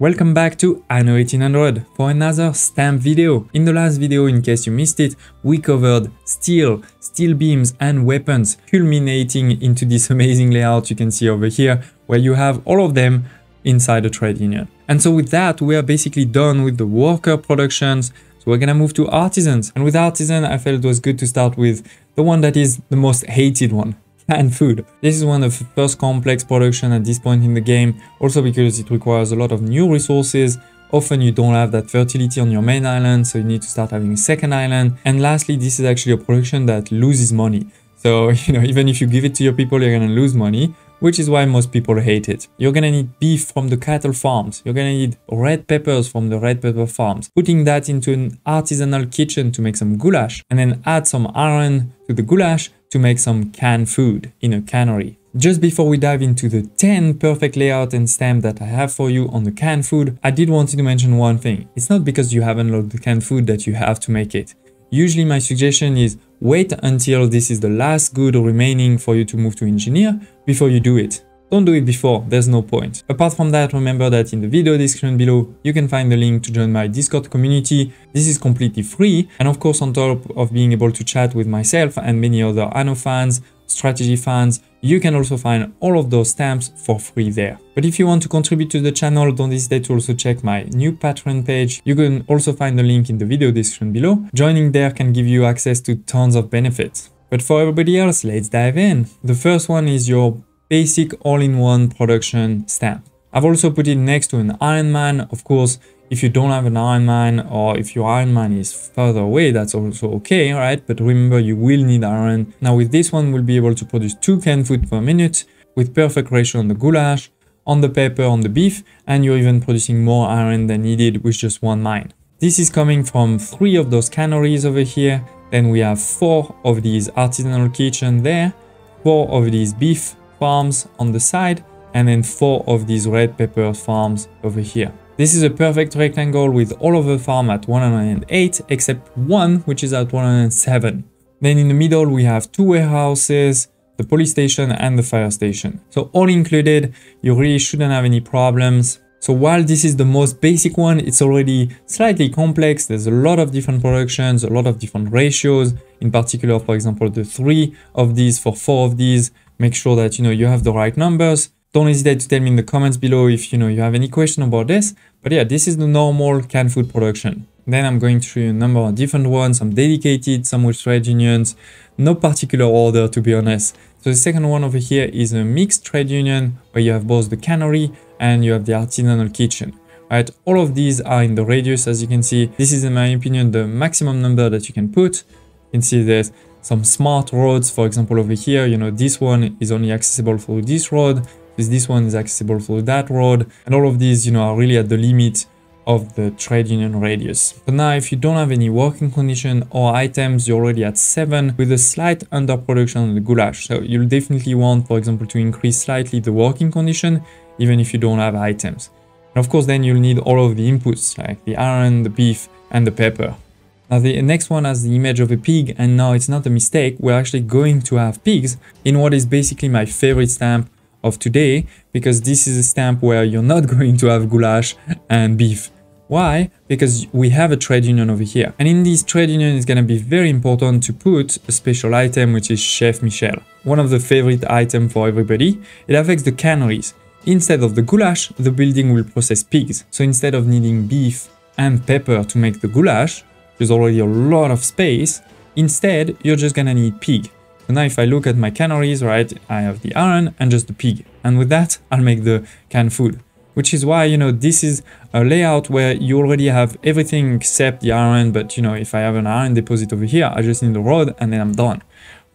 Welcome back to Anno 1800 for another stamp video. In the last video, in case you missed it, we covered steel, steel beams and weapons, culminating into this amazing layout you can see over here, where you have all of them inside a trade union. And so with that, we are basically done with the worker productions. So we're gonna move to artisans. And with artisan, I felt it was good to start with the one that is the most hated one, and food. This is one of the first complex production at this point in the game, also because it requires a lot of new resources. Often you don't have that fertility on your main island, so you need to start having a second island. And lastly, this is actually a production that loses money. So, you know, even if you give it to your people, you're gonna lose money, which is why most people hate it. You're gonna need beef from the cattle farms. You're gonna need red peppers from the red pepper farms. Putting that into an artisanal kitchen to make some goulash, and then add some iron to the goulash to make some canned food in a cannery. Just before we dive into the 10 perfect layout and stamp that I have for you on the canned food, I did want to mention one thing. It's not because you haven't loaded the canned food that you have to make it. Usually my suggestion is wait until this is the last good remaining for you to move to engineer before you do it. Don't do it before, there's no point. Apart from that, remember that in the video description below, you can find the link to join my Discord community. This is completely free. And of course, on top of being able to chat with myself and many other Anno fans, strategy fans, you can also find all of those stamps for free there. But if you want to contribute to the channel, don't hesitate to also check my new Patreon page. You can also find the link in the video description below. Joining there can give you access to tons of benefits. But for everybody else, let's dive in. The first one is your basic all-in-one production stamp. I've also put it next to an iron mine. Of course, if you don't have an iron mine or if your iron mine is further away, that's also okay, right? But remember, you will need iron. Now with this one, we'll be able to produce two canned food per minute with perfect ratio on the goulash, on the pepper, on the beef, and you're even producing more iron than needed with just one mine. This is coming from three of those canneries over here. Then we have four of these artisanal kitchen there, four of these beef farms on the side, and then four of these red pepper farms over here. This is a perfect rectangle with all of the farm at 108 except one which is at 107. Then in the middle we have two warehouses, the police station and the fire station. So all included, you really shouldn't have any problems. So while this is the most basic one, it's already slightly complex. There's a lot of different productions, a lot of different ratios. In particular, for example, the three of these for four of these, make sure that you know you have the right numbers. Don't hesitate to tell me in the comments below if you know you have any question about this. But yeah, this is the normal canned food production. Then I'm going through a number of different ones, some dedicated, some with trade unions, no particular order to be honest. So the second one over here is a mixed trade union where you have both the cannery and you have the artisanal kitchen. Right, all of these are in the radius as you can see. This is in my opinion the maximum number that you can put. You can see there's some smart roads, for example over here, you know, this one is only accessible through this road this one is accessible through that road. And all of these, you know, are really at the limit of the trade union radius. But now if you don't have any working condition or items, you're already at 7 with a slight underproduction on the goulash. So you'll definitely want, for example, to increase slightly the working condition, even if you don't have items. And of course, then you'll need all of the inputs like the iron, the beef, and the pepper. Now the next one has the image of a pig and now it's not a mistake, we're actually going to have pigs in what is basically my favorite stamp of today because this is a stamp where you're not going to have goulash and beef. Why? Because we have a trade union over here. And in this trade union, it's going to be very important to put a special item, which is Chef Michel. One of the favorite items for everybody. It affects the canneries. Instead of the goulash, the building will process pigs. So instead of needing beef and pepper to make the goulash, there's already a lot of space. Instead, you're just gonna need pig. So now if I look at my canneries, right, I have the iron and just the pig. And with that, I'll make the canned food. Which is why, you know, this is a layout where you already have everything except the iron. But, you know, if I have an iron deposit over here, I just need the rod and then I'm done.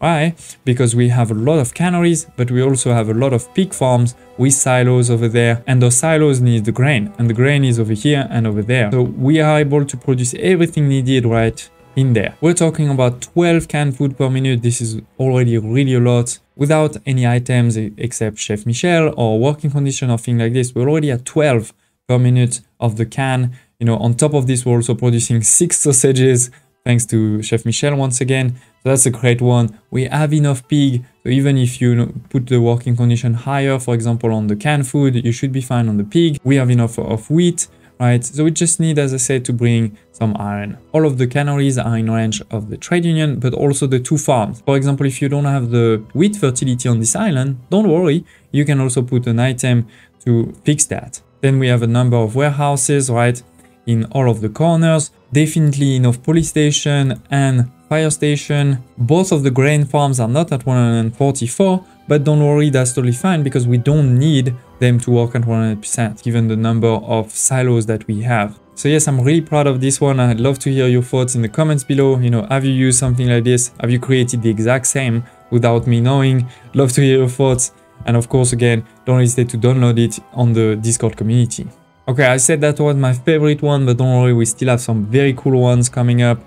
Why? Because we have a lot of canneries, but we also have a lot of pig farms with silos over there. And those silos need the grain. And the grain is over here and over there. So we are able to produce everything needed, right, in there. We're talking about 12 canned food per minute. This is already really a lot without any items except Chef Michel or working condition or thing like this. We're already at 12 per minute of the can. You know, on top of this, we're also producing six sausages thanks to Chef Michel once again. So that's a great one. We have enough pig. So even if you put the working condition higher, for example, on the canned food, you should be fine on the pig. We have enough of wheat, right? So we just need, as I said, to bring some iron. All of the canneries are in range of the trade union, but also the two farms. For example, if you don't have the wheat fertility on this island, don't worry. You can also put an item to fix that. Then we have a number of warehouses, right? In all of the corners. Definitely enough police station and fire station. Both of the grain farms are not at 144, but don't worry, that's totally fine because we don't need them to work at 100% given the number of silos that we have. So yes, I'm really proud of this one. I'd love to hear your thoughts in the comments below. You know, have you used something like this? Have you created the exact same without me knowing? Love to hear your thoughts. And of course, again, don't hesitate to download it on the Discord community. Okay, I said that was my favorite one, but don't worry, we still have some very cool ones coming up.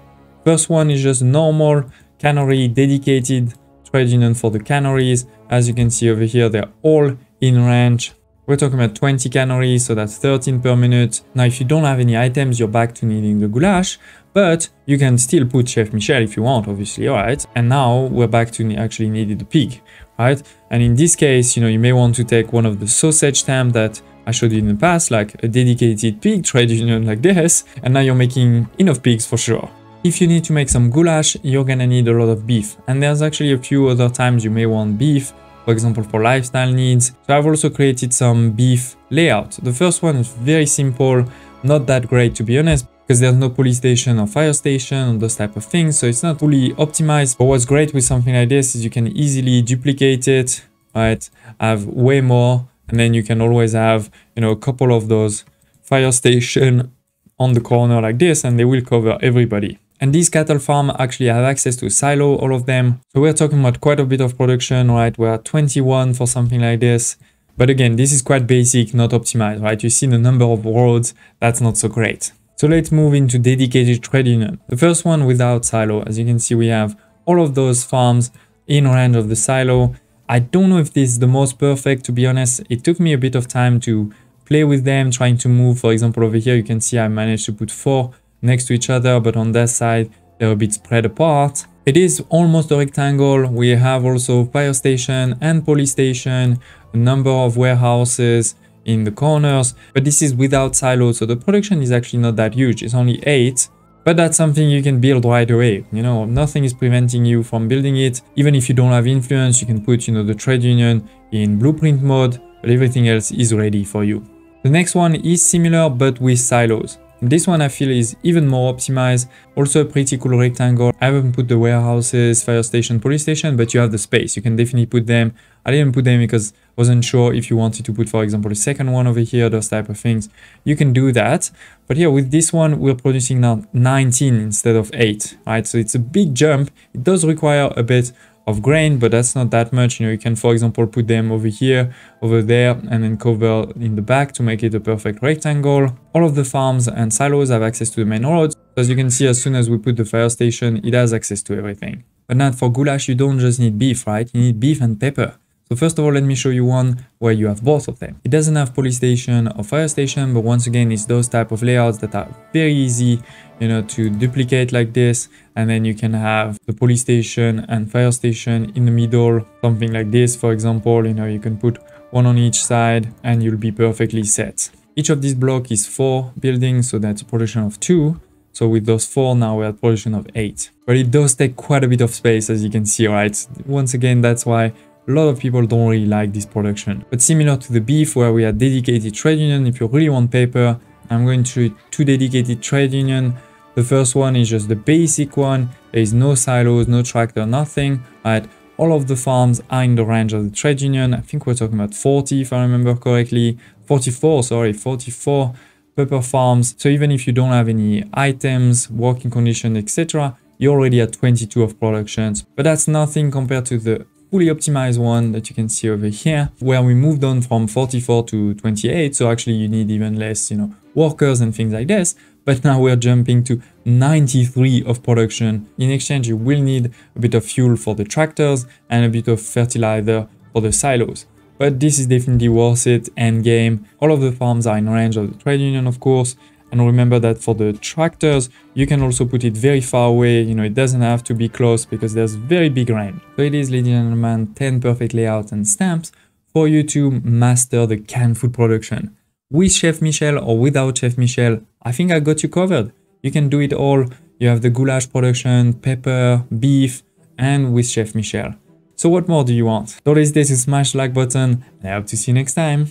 First one is just normal cannery dedicated trade union for the canneries. As you can see over here, they're all in range. We're talking about 20 canneries, so that's 13 per minute. Now, if you don't have any items, you're back to needing the goulash, but you can still put Chef Michel if you want, obviously, all right? And now we're back to actually needing the pig, right? And in this case, you know, you may want to take one of the sausage stamp that I showed you in the past, like a dedicated pig trade union like this, and now you're making enough pigs for sure. If you need to make some goulash, you're gonna need a lot of beef. And there's actually a few other times you may want beef, for example for lifestyle needs. So I've also created some beef layout. The first one is very simple, not that great to be honest, because there's no police station or fire station or those type of things. So it's not fully optimized. But what's great with something like this is you can easily duplicate it, right? Have way more. And then you can always have, you know, a couple of those fire station on the corner like this and they will cover everybody. And these cattle farm actually have access to silo, all of them. So we're talking about quite a bit of production, right? We're at 21 for something like this. But again, this is quite basic, not optimized, right? You see the number of roads, that's not so great. So let's move into dedicated trade union. The first one without silo, as you can see, we have all of those farms in range of the silo. I don't know if this is the most perfect, to be honest. It took me a bit of time to play with them, trying to move. For example, over here, you can see I managed to put four next to each other, but on that side, they're a bit spread apart. It is almost a rectangle. We have also fire station and police station, a number of warehouses in the corners, but this is without silos, so the production is actually not that huge. It's only eight, but that's something you can build right away. You know, nothing is preventing you from building it. Even if you don't have influence, you can put, you know, the trade union in blueprint mode, but everything else is ready for you. The next one is similar, but with silos. This one I feel is even more optimized. Also a pretty cool rectangle. I haven't put the warehouses, fire station, police station, but you have the space. You can definitely put them. I didn't put them because I wasn't sure if you wanted to put, for example, a second one over here, those type of things. You can do that. But here with this one, we're producing now 19 instead of 8, right? So it's a big jump. It does require a bit of grain, but that's not that much. You know, you can, for example, put them over here, over there, and then cover in the back to make it a perfect rectangle. All of the farms and silos have access to the main roads. As you can see, as soon as we put the fire station, it has access to everything. But now for goulash, you don't just need beef, right? You need beef and pepper. So first of all, let me show you one where you have both of them. It doesn't have police station or fire station, but once again, it's those type of layouts that are very easy, you know, to duplicate like this. And then you can have the police station and fire station in the middle, something like this, for example, you know, you can put one on each side and you'll be perfectly set. Each of these blocks is four buildings, so that's a production of two. So with those four now we're at production of eight. But it does take quite a bit of space as you can see, right? Once again, that's why a lot of people don't really like this production. But similar to the beef where we have dedicated trade union, if you really want pepper, I'm going to two dedicated trade union. The first one is just the basic one. There is no silos, no tractor, nothing. Right? All of the farms are in the range of the trade union. I think we're talking about 40 if I remember correctly. 44, sorry, 44 pepper farms. So even if you don't have any items, working condition, etc., you're already at 22 of productions. But that's nothing compared to the fully optimized one that you can see over here, where we moved on from 44 to 28. So actually you need even less, you know, workers and things like this. But now we're jumping to 93 of production. In exchange, you will need a bit of fuel for the tractors and a bit of fertilizer for the silos. But this is definitely worth it end game. All of the farms are in range of the trade union, of course. And remember that for the tractors, you can also put it very far away. You know, it doesn't have to be close because there's very big range. So it is, ladies and gentlemen, 10 perfect layouts and stamps for you to master the canned food production. With Chef Michel or without Chef Michel, I think I got you covered. You can do it all. You have the goulash production, pepper, beef, and with Chef Michel. So what more do you want? Don't hesitate to smash the like button and I hope to see you next time.